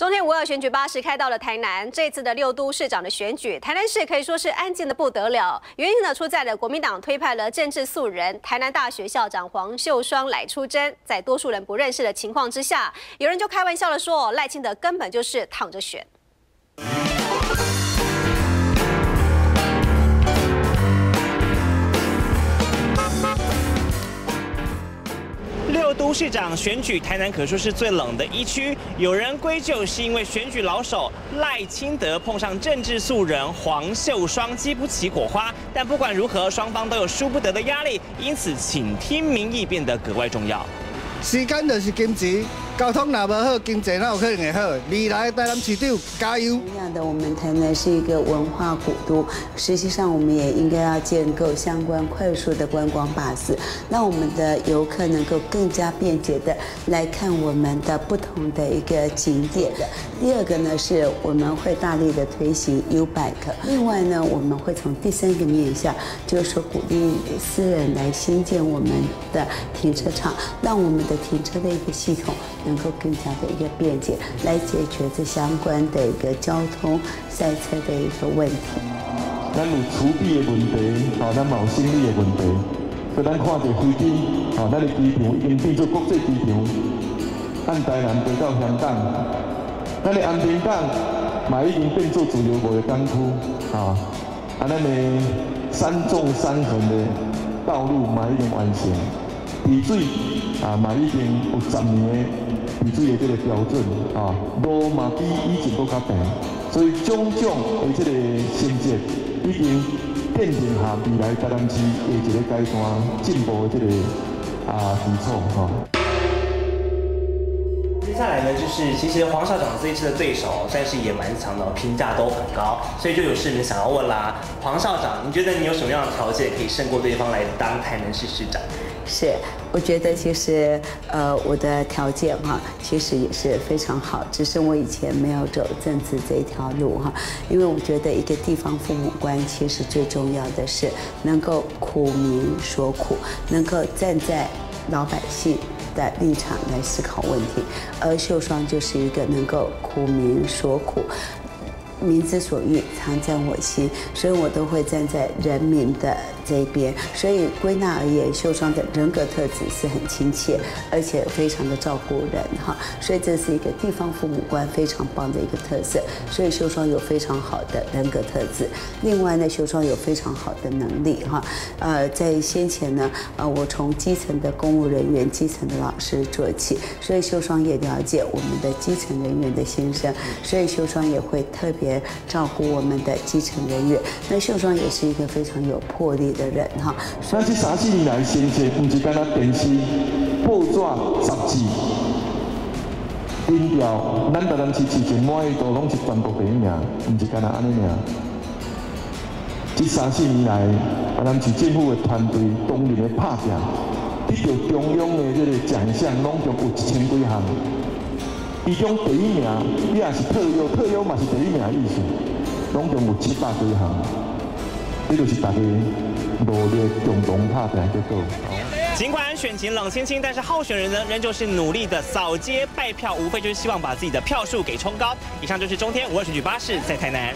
中天五二选举巴士开到了台南，这次的六都市长的选举，台南市可以说是安静的不得了。原因呢出在了国民党推派了政治素人，台南大学校长黄秀双来出征，在多数人不认识的情况之下，有人就开玩笑的说，赖清德根本就是躺着选。市长选举，台南可说是最冷的一区。有人归咎是因为选举老手赖清德碰上政治素人黄秀双，激不起火花。但不管如何，双方都有输不得的压力，因此倾听民意变得格外重要。时间就是金钱。交通那不好，经济那有可能会好。未来台南市长加油！同样的，我们台南是一个文化古都，实际上我们也应该要建构相关快速的观光巴士，让我们的游客能够更加便捷的来看我们的不同的一个景点。第二个呢，是我们会大力的推行 U Bike。另外呢，我们会从第三个面向，就是说鼓励私人来新建我们的停车场，让我们的停车的一个系统。能够更加的一个便捷，来解决这相关的一个交通塞车的一个问题。咱有储备的问题，啊，咱有心理的问题。所以咱看到飞机，啊，咱的机场已经变做国际机场，按台南飞到香港，咱的安平港嘛已经变做自由贸易港区，啊，啊，咱的三纵三横的道路嘛已经完成，雨水啊嘛已经有十年的。雨水的这个标准啊，路嘛比以前都较平，所以种种的这个成绩已经奠定下未来台南市的一个阶段进步的这个啊基础哈。接下来呢，就是其实黄校长这一次的对手算是也蛮强的，评价都很高，所以就有市民想要问啦，黄校长，你觉得你有什么样的条件可以胜过对方来当台南市市长？是，我觉得其实，呃，我的条件哈，其实也是非常好，只是我以前没有走政治这条路哈，因为我觉得一个地方父母官，其实最重要的是能够苦民所苦，能够站在老百姓的立场来思考问题，而秀双就是一个能够苦民所苦。民之所欲，常在我心，所以我都会站在人民的这一边。所以归纳而言，秀双的人格特质是很亲切，而且非常的照顾人哈。所以这是一个地方父母官非常棒的一个特色。所以秀双有非常好的人格特质。另外呢，秀双有非常好的能力哈。呃，在先前呢，呃，我从基层的公务人员、基层的老师做起，所以秀双也了解我们的基层人员的心声，所以秀双也会特别。照顾我们的基层人员，那秀双也是一个非常有魄力的人哈。那这三四年来，先生不是干那电视、报纸、杂志、音调，咱台南市市情满意度拢是全国第一名，不是干那安尼名。这三四年来，台南市政府的团队当年的拍拼，得到中央的这个奖项，拢共有一千几项。其中第一名，你也是特优，特优嘛是第一名意思，拢共有七百几项，这就是大家努力共同拍拼结果。尽管选情冷清清，但是候选人呢，仍旧是努力的扫街拜票，无非就是希望把自己的票数给冲高。以上就是中天五二选举巴士在台南。